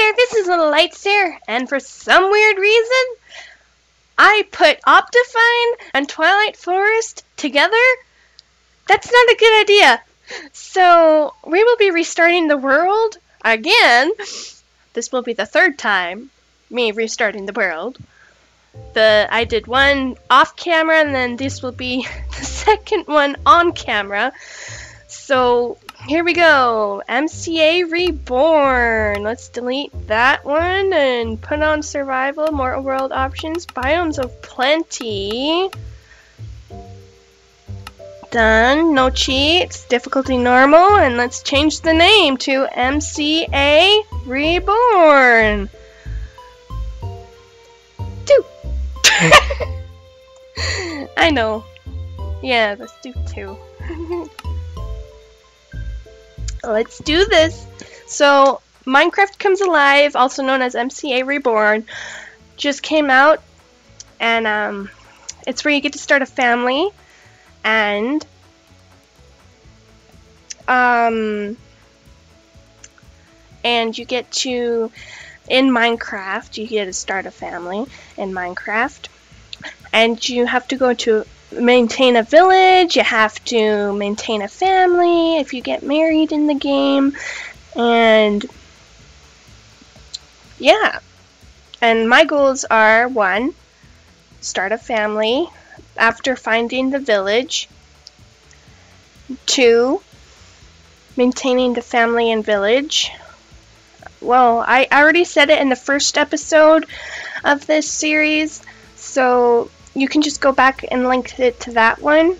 there, this is a LittleLightz here, and for some weird reason, I put Optifine and Twilight Forest together. That's not a good idea. So, we will be restarting the world again. This will be the third time me restarting the world. The I did one off camera and then this will be the second one on camera. So here we go. MCA Reborn. Let's delete that one and put on survival, more world options, Biomes O' Plenty. Done. No cheats. Difficulty normal. And let's change the name to MCA Reborn. Two. I know. Yeah, let's do two. let's do this. So, Minecraft Comes Alive, also known as MCA Reborn, just came out, and um, it's where you get to start a family, and um, and you get to in Minecraft, you get to start a family in Minecraft, and you have to go to maintain a village, you have to maintain a family if you get married in the game, and yeah. And my goals are one, start a family after finding the village, two, maintaining the family and village. Well, I already said it in the first episode of this series, so you can just go back and link it to that one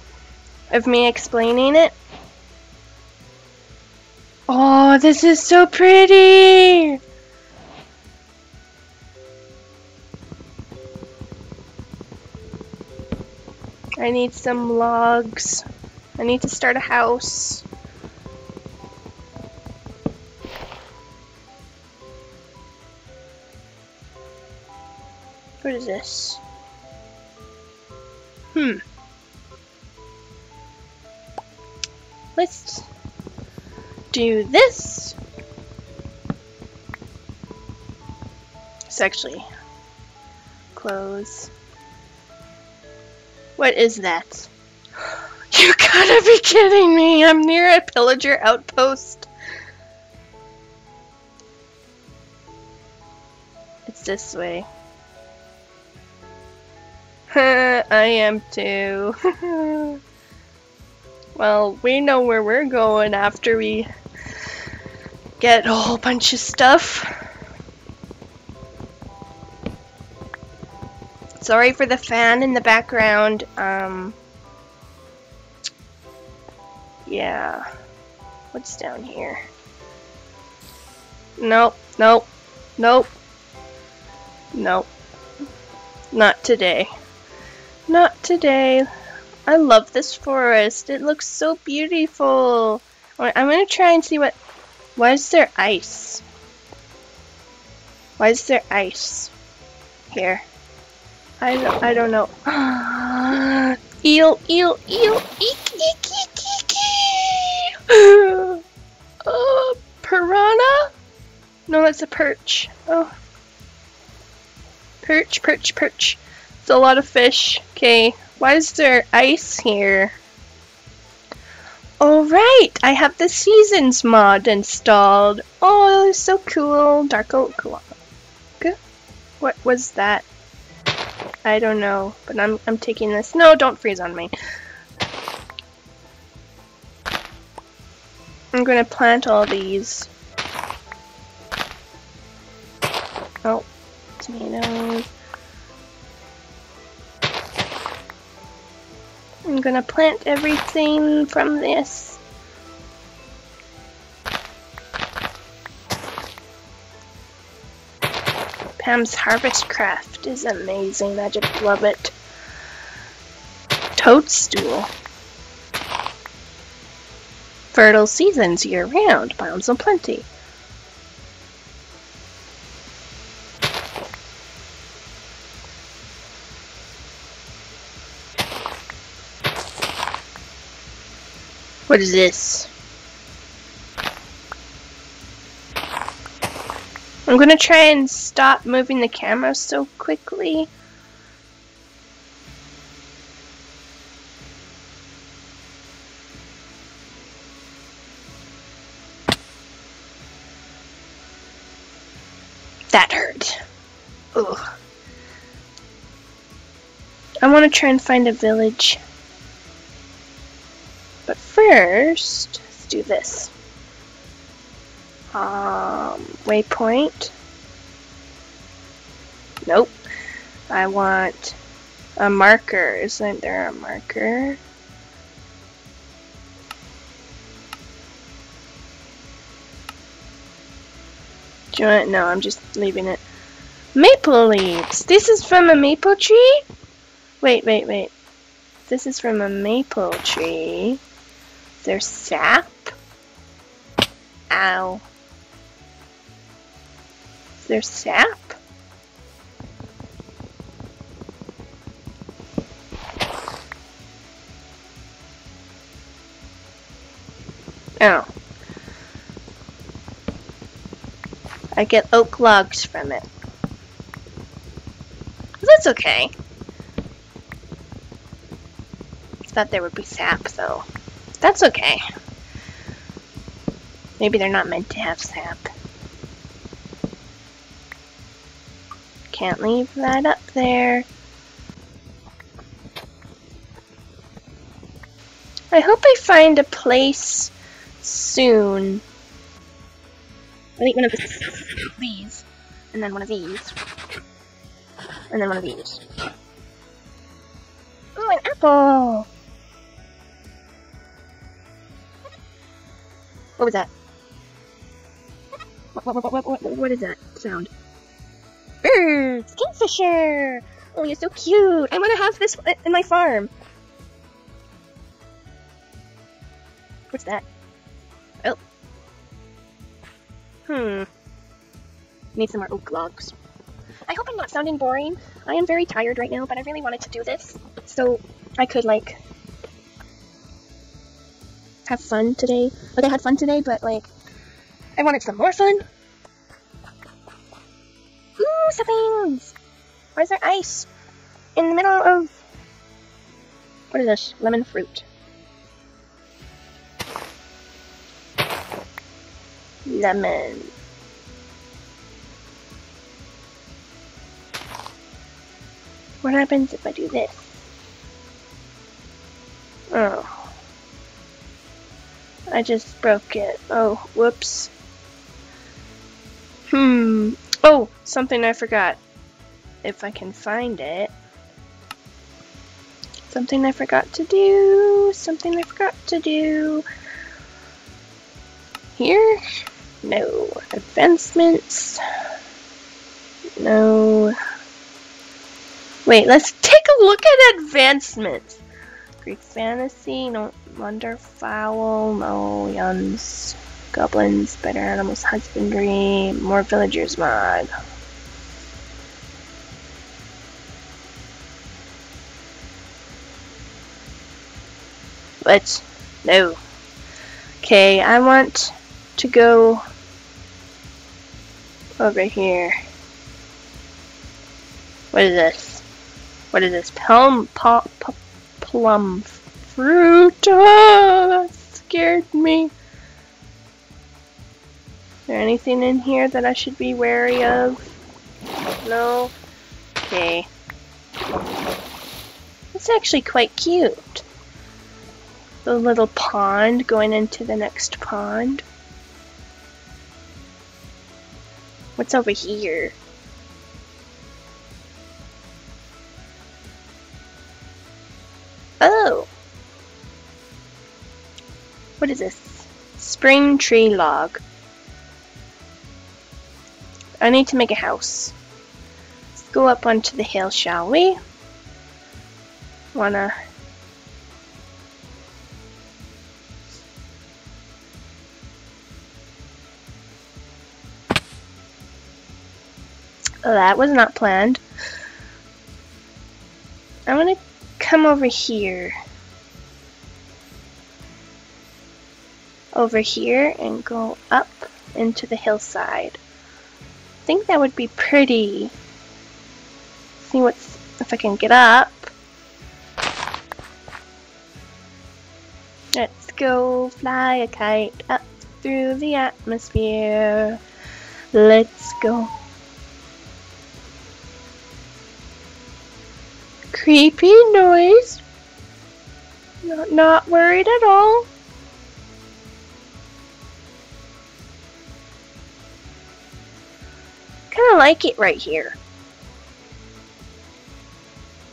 of me explaining it. Oh, this is so pretty! I need some logs. I need to start a house. What is this? Hmm. Let's do this. It's actually close. What is that? You gotta be kidding me! I'm near a pillager outpost. It's this way. I am too. well, we know where we're going after we get a whole bunch of stuff. Sorry for the fan in the background. Um, yeah. What's down here? Nope, nope, nope, nope. Not today. Not today. I love this forest. It looks so beautiful. I'm gonna try and see what... Why is there ice? Why is there ice? Here. I don't, I don't know. eel, eel, eel, eek, eek, eek, eek, eek. uh, piranha? No, that's a perch. Oh. Perch, perch, perch. It's a lot of fish. Okay, why is there ice here? Alright, I have the Seasons mod installed. Oh, so cool. Dark Oak. What was that? I don't know, but I'm I'm taking this. No, don't freeze on me. I'm gonna plant all these. Oh, tomatoes. I'm gonna plant everything from this. Pam's HarvestCraft is amazing. I just love it. Toadstool. Fertile seasons year round. Biomes O' Plenty. What is this? I'm gonna try and stop moving the camera so quickly. That hurt. Ugh. I want to try and find a village. First, let's do this. Um, waypoint. Nope. I want a marker. Isn't there a marker? Do you want, no, I'm just leaving it. Maple leaves. This is from a maple tree? Wait, wait, wait. This is from a maple tree. There's sap. Ow. There's sap. Oh. I get oak logs from it. That's okay. I Thought there would be sap though. That's okay. Maybe they're not meant to have sap. Can't leave that up there. I hope I find a place soon. I think one of these, and then one of these, and then one of these. Oh, an apple! What was that? What, what, what, what, what, what is that sound? Birds! Kingfisher! Oh, you're so cute! I want to have this in my farm. What's that? Oh. Hmm. Need some more oak logs. I hope I'm not sounding boring. I am very tired right now, but I really wanted to do this. So I could, like, have fun today. Like, I had fun today, but, like, I wanted some more fun. Ooh, saplings! Why is there ice? In the middle of... What is this? Lemon fruit. Lemon. What happens if I do this? Oh. I just broke it. Oh, whoops. Hmm. Oh, something I forgot. If I can find it. Something I forgot to do. Something I forgot to do. Here? No. Advancements. No. Wait, let's take a look at advancements. Greek fantasy, no Wonderfowl, no Yuns, Goblins, Better Animals Husbandry, More Villagers mod. But, no. Okay, I want to go over here. What is this? What is this? Plum, pop, plum fruit. Oh, that scared me. Is there anything in here that I should be wary of? No? Okay. It's actually quite cute. The little pond going into the next pond. What's over here? What is this? Spring tree log. I need to make a house. Let's go up onto the hill, shall we? Wanna... Oh, that was not planned. I want to come over here. Over here and go up into the hillside. I think that would be pretty. See what's if I can get up. Let's go fly a kite up through the atmosphere. Let's go. Creepy noise. Not, not worried at all. Of like it right here.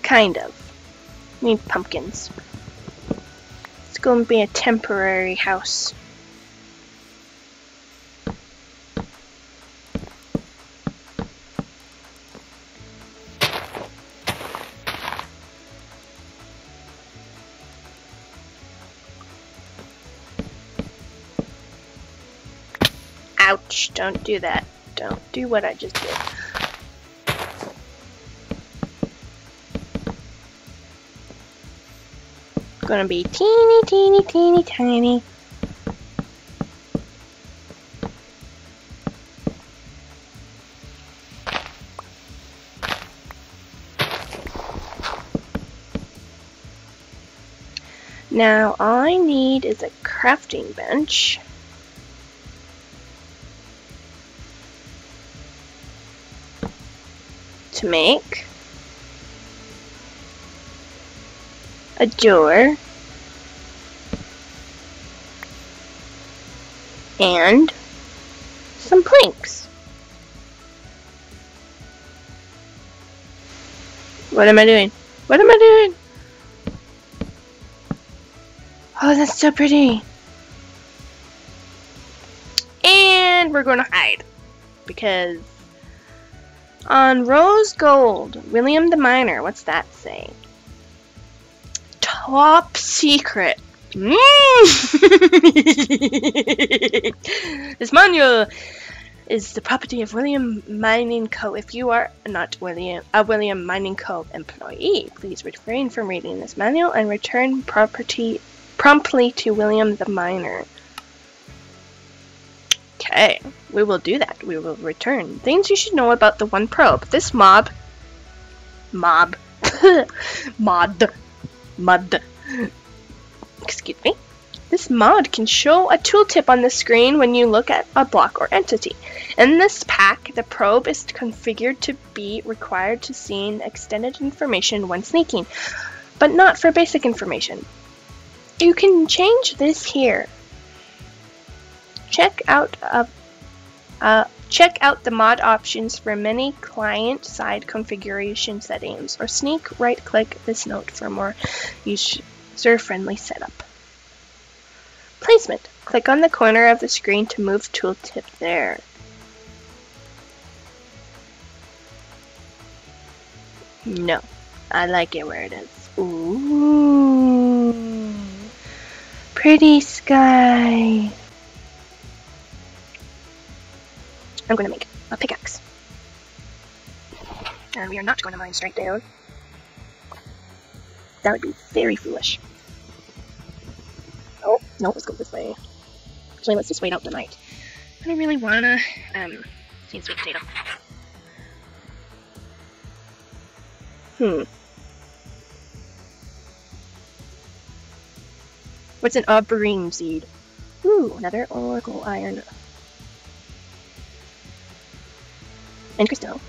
Kind of. I Need pumpkins. It's going to be a temporary house. Ouch, don't do that. Don't what I just did. Gonna be teeny, teeny, teeny, tiny. Now all I need is a crafting bench. To make a door and some planks. What am I doing? What am I doing? Oh, that's so pretty. And we're going to hide because on rose gold, William the Miner. What's that say? Top secret. Mm. this manual is the property of William Mining Co. If you are not William a William Mining Co. employee, please refrain from reading this manual and return property promptly to William the Miner. Okay, we will do that. We will return. Things you should know about the one probe. This mob, mob, mod, mud, excuse me. This mod can show a tooltip on the screen when you look at a block or entity. In this pack, the probe is configured to be required to see extended information when sneaking, but not for basic information. You can change this here. Check out a, uh, check out the mod options for many client-side configuration settings, or sneak right-click this note for more user-friendly setup. Placement. Click on the corner of the screen to move tooltip there. No. I like it where it is. Ooh. Pretty sky. I'm going to make a pickaxe. And we are not going to mine straight down. That would be very foolish. Oh, no, let's go this way. Actually, let's just wait out the night. I don't really wanna, um, see sweet potato. Hmm. What's an aubergine seed? Ooh, another oracle iron. And crystal.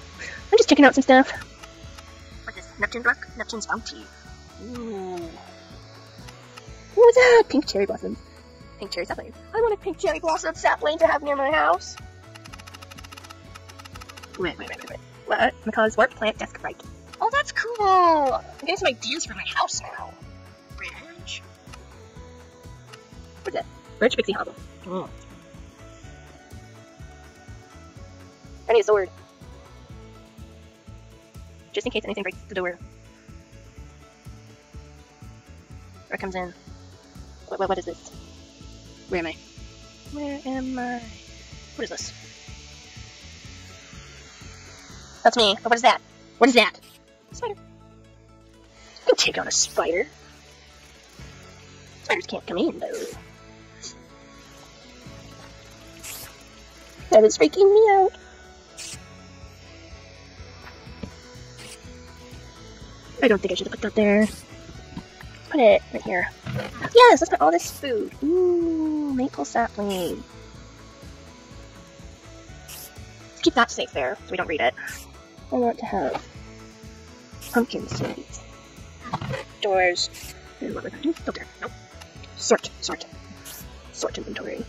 I'm just checking out some stuff. What's this? Neptune block? Neptune's bounty. Ooh. What was that? Pink cherry blossoms. Pink cherry sapling. I want a pink cherry blossom sapling to have near my house. Wait, wait, wait, wait, wait. What? Because warp plant desk right. Oh, that's cool! I'm getting some ideas for my house now. Bridge. What's that? Bridge Pixie Hobble. Mm. I need a sword. Just in case anything breaks the door. Or comes in. What, what, what is this? Where am I? Where am I? What is this? That's me. But what is that? What is that? Spider. Can take on a spider. Spiders can't come in, though. That is freaking me out. I don't think I should put that there. Put it right here. Yes, let's put all this food. Ooh, maple sapling. Let's keep that safe there so we don't read it. I want to have pumpkin seeds. Doors. Filter. Nope. Sort. Sort. Sort inventory.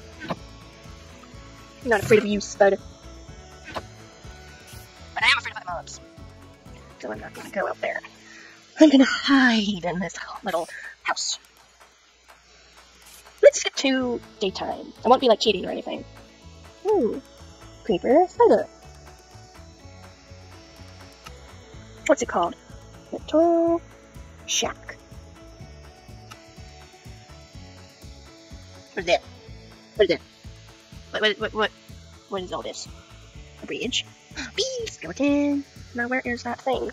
I'm not afraid of you, Spud. But I am afraid of other mobs. So I'm not gonna go out there. I'm gonna hide in this little house. Let's skip to daytime. I won't be like cheating or anything. Ooh. Creeper spider. What's it called? Little shack. What is it? What is it? What, what, what, what, what is all this? A bridge? Bee skeleton! Now where is that thing?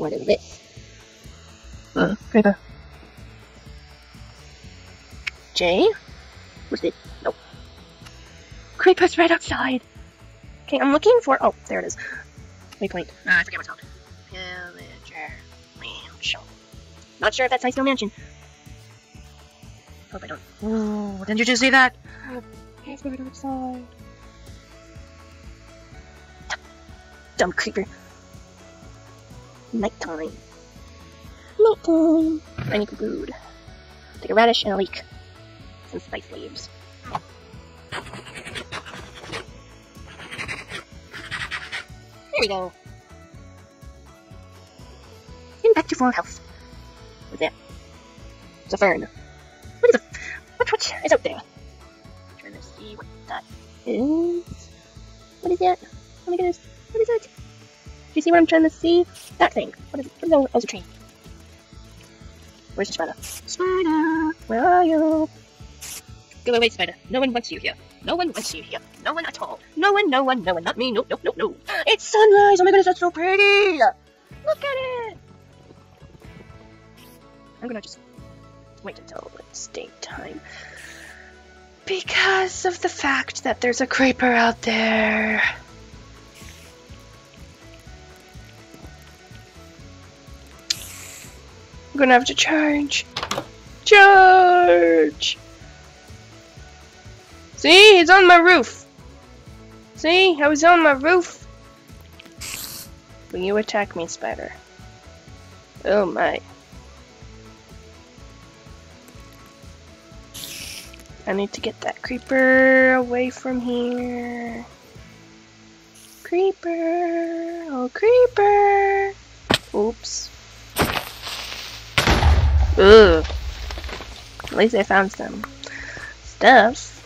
What is this? Uh, creeper. Jay? What's this? Nope. Creeper's right outside! Okay, I'm looking for- oh, there it is. Waypoint. Ah, I forget what's called. Villager Mansion. Not sure if that's High Steel Mansion. Hope I don't- Oh, didn't you just see that? He's right outside. Dumb creeper. Nighttime. Nighttime. I need food. Take a radish and a leek. Some spice leaves. There we go. And back to full health. What's that? It's a fern. What is a what what is out there? trying to see what that is. What is that? Oh my goodness. What is that? Do you see what I'm trying to see? That thing. What is it? What is that? Oh, a tree. Where's the spider? Spider! Where are you? Go away, spider. No one wants you here. No one wants you here. No one at all. No one, no one, no one. Not me. Nope, nope, nope, nope. It's sunrise! Oh my goodness, that's so pretty! Look at it! I'm gonna just wait until it's daytime. Because of the fact that there's a creeper out there. I'm gonna have to charge. Charge! See? He's on my roof. See? I was on my roof. Will you attack me, spider? Oh my. I need to get that creeper away from here. Creeper! Oh, creeper! Oops. Ugh. At least I found some stuff.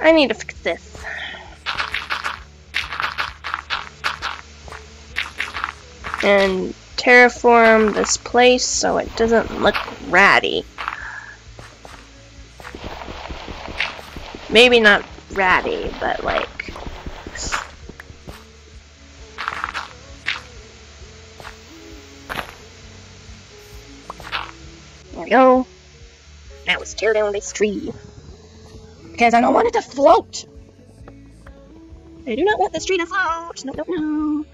I need to fix this. And terraform this place so it doesn't look ratty. Maybe not ratty, but like go. Now let's tear down this tree. Because I don't want it to float. I do not want this tree to float. No, no, no.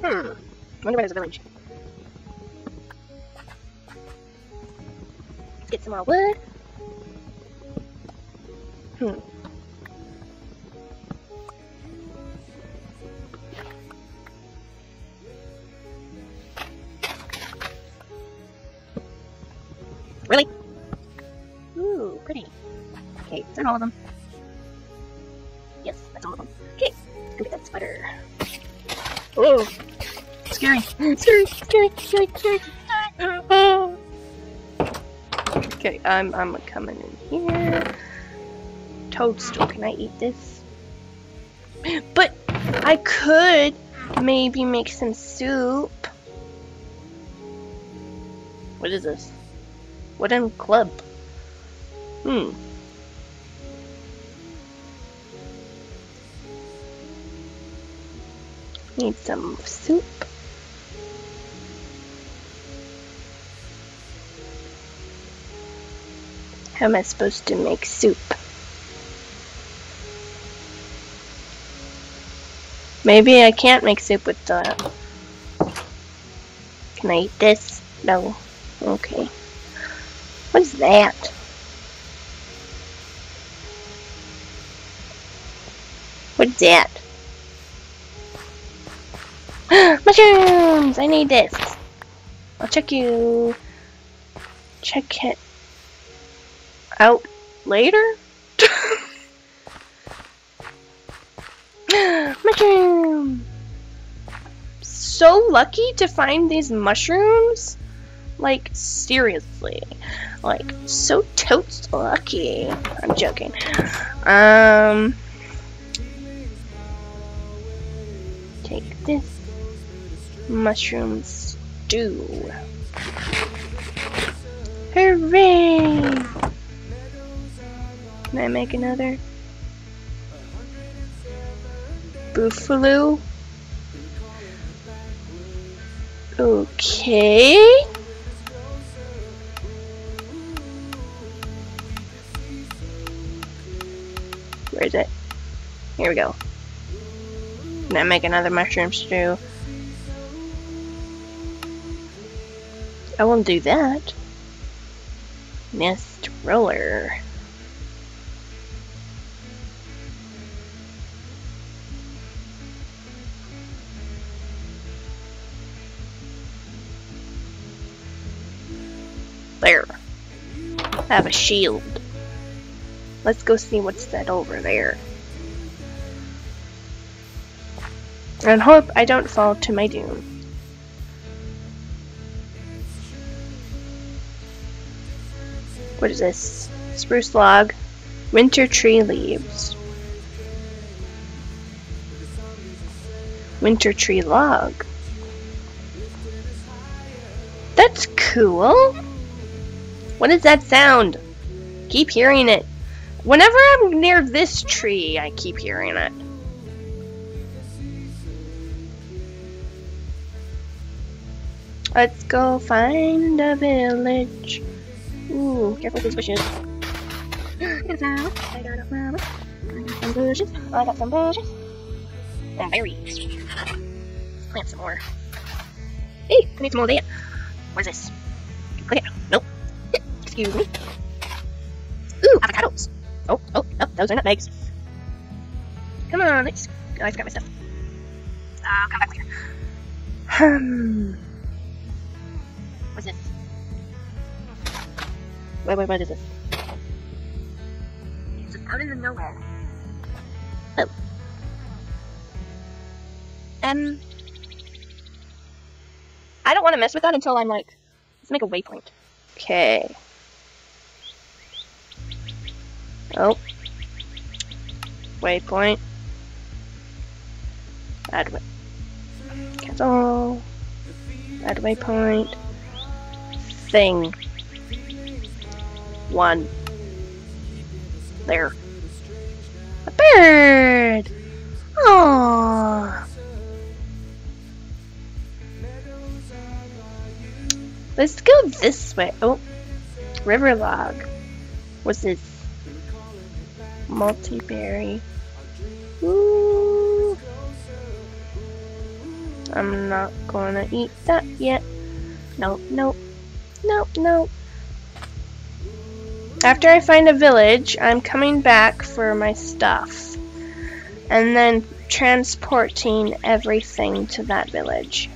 Hmm. wonder where there's a village. Let's get some more wood. Okay, is that all of them? Yes, that's all of them. Okay, let's go get that spider. Oh, scary, scary, scary, scary, scary. Oh. Okay, I'm I'm coming in here. Toadstool, can I eat this? But I could maybe make some soup. What is this? Wooden club. Hmm. Need some soup. How am I supposed to make soup? Maybe I can't make soup with that. Can I eat this? No. Okay. What is that? What is that? Mushrooms! I need this. I'll check you. Check it out later? Mushroom! So lucky to find these mushrooms. Like, seriously. Like, so totes lucky. I'm joking. Um... mushroom stew. Hooray! Can I make another? Buffalo? Okay. Where is it? Here we go. Can I make another mushroom stew? I won't do that. Nest roller. There. I have a shield. Let's go see what's that over there. And hope I don't fall to my doom. What is this? Spruce log. Winter tree leaves. Winter tree log. That's cool. What is that sound? Keep hearing it. Whenever I'm near this tree, I keep hearing it. Let's go find a village. Ooh, careful with these bushes. Get out. I got some bushes. I got some bushes. And berries. Plant some more. Hey, I need some more of that. What is this? Okay, nope. Excuse me. Ooh, avocados. Oh, oh, oh, those are nutmegs. Come on, let's. Oh, I forgot my stuff. I'll come back later. Hmm. What's this? Wait, wait, what is this? It's just out in the nowhere. Oh. Um. I don't want to mess with that until I'm like, let's make a waypoint. Okay. Oh. Waypoint. Add way. Cancel. Add waypoint. Thing. One. There. A bird! Aww. Let's go this way. Oh. River log. What's this? Multi-berry. Ooh. I'm not gonna eat that yet. Nope, nope. Nope, nope. After I find a village, I'm coming back for my stuff. And then transporting everything to that village.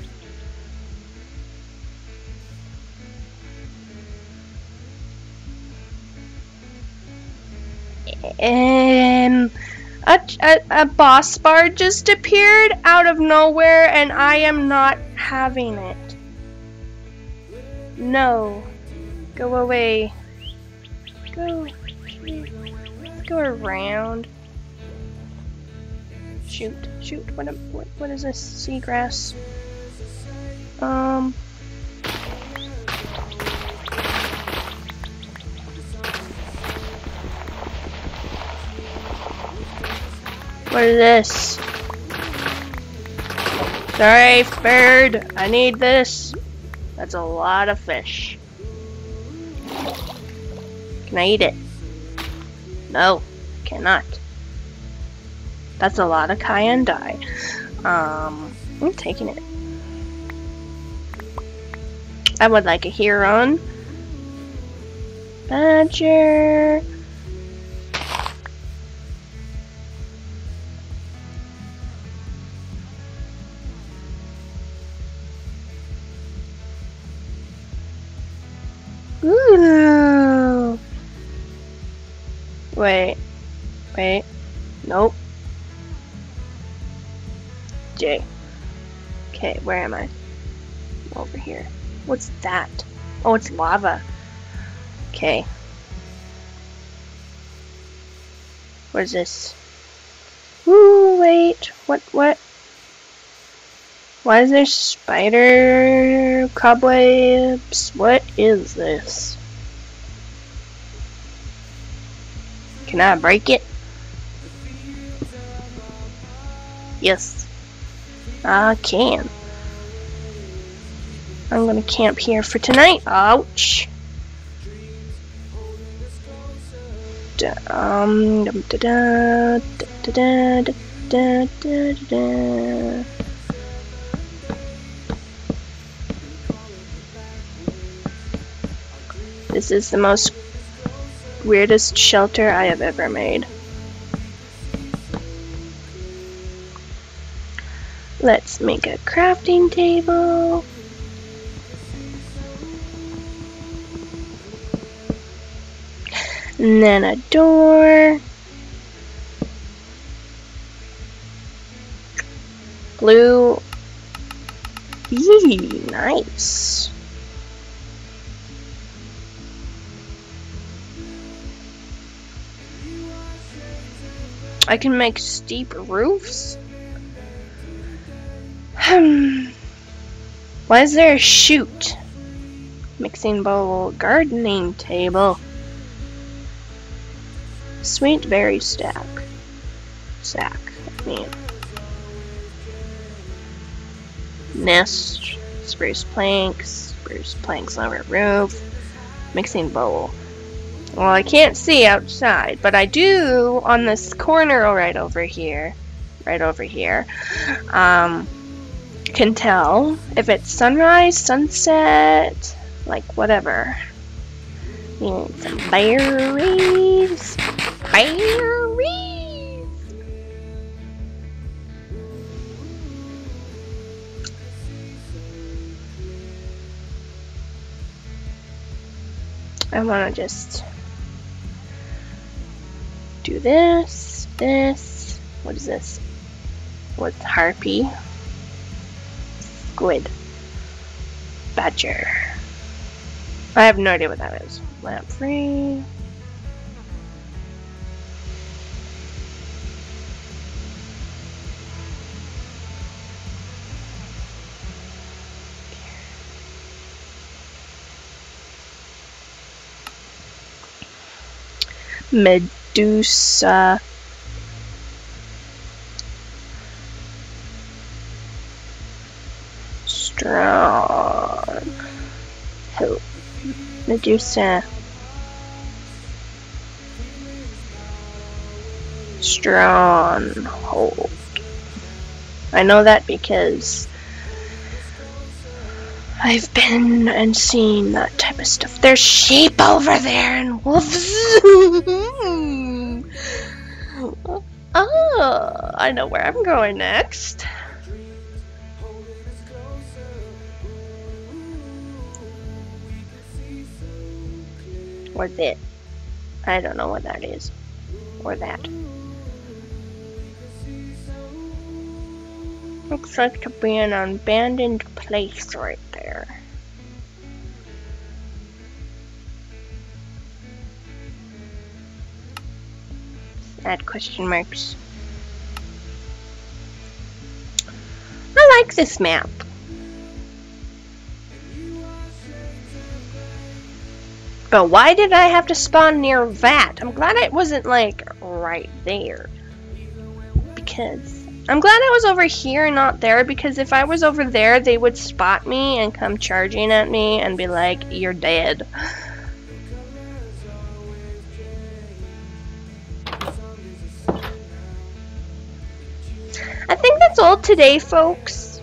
Um, a, a, a boss bar just appeared out of nowhere and I am not having it. No. Go away. Go. Let's go around. Shoot, shoot. What, what, what is this? Seagrass. Um. What is this? Sorry, bird. I need this. That's a lot of fish. Can I eat it? No, cannot. That's a lot of cayenne dye. Um, I'm taking it. I would like a Huron. Badger. Wait. Wait. Nope. J. Okay, where am I? Over here. What's that? Oh, it's lava. Okay. What is this? Ooh, wait. What, what? Why is there spider cobwebs? What is this? Can I break it? Yes. I can. I'm gonna camp here for tonight. Ouch. Um, da, da, da, da, da, da, da, da. This is the most weirdest shelter I have ever made. Let's make a crafting table. And then a door. Blue. Nice. I can make steep roofs? Hmm. Why is there a chute? Mixing bowl, gardening table. Sweet berry stack. Sack, I mean. Nest, spruce planks, spruce planks a roof. Mixing bowl. Well, I can't see outside, but I do on this corner right over here. Right over here. Um, can tell if it's sunrise, sunset, like whatever. Need some berries. Berries! I want to just do this, this. What is this? What's harpy? Squid. Badger. I have no idea what that is. Lamp free. Medusa. Strong. Hope. Medusa. Stronghold. I know that because I've been and seen that type of stuff. There's sheep over there and wolves. oh, I know where I'm going next. Or that. I don't know what that is. Or that. Looks like to be an abandoned place right there. Add question marks. I like this map. But why did I have to spawn near that? I'm glad it wasn't like right there. Because I'm glad I was over here and not there because if I was over there, they would spot me and come charging at me and be like, you're dead. That's all today, folks.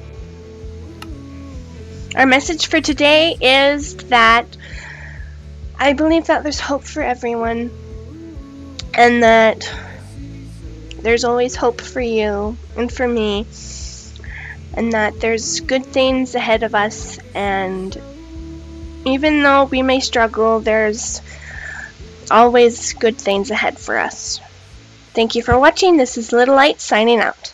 Our message for today is that I believe that there's hope for everyone and that there's always hope for you and for me and that there's good things ahead of us and even though we may struggle there's always good things ahead for us. Thank you for watching. This is LittleLightz signing out.